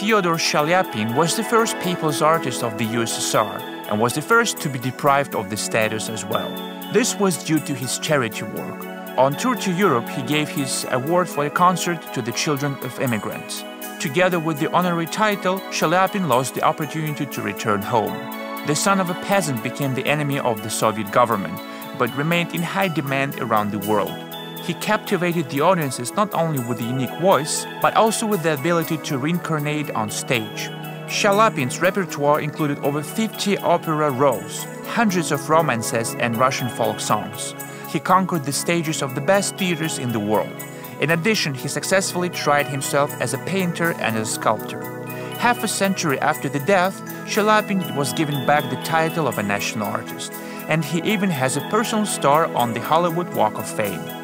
Feodor Chaliapin was the first people's artist of the USSR and was the first to be deprived of the status as well. This was due to his charity work. On tour to Europe, he gave his award for a concert to the children of immigrants. Together with the honorary title, Chaliapin lost the opportunity to return home. The son of a peasant became the enemy of the Soviet government, but remained in high demand around the world. He captivated the audiences not only with the unique voice, but also with the ability to reincarnate on stage. Chaliapin's repertoire included over 50 opera roles, hundreds of romances, and Russian folk songs. He conquered the stages of the best theaters in the world. In addition, he successfully tried himself as a painter and a sculptor. Half a century after the death, Chaliapin was given back the title of a national artist, and he even has a personal star on the Hollywood Walk of Fame.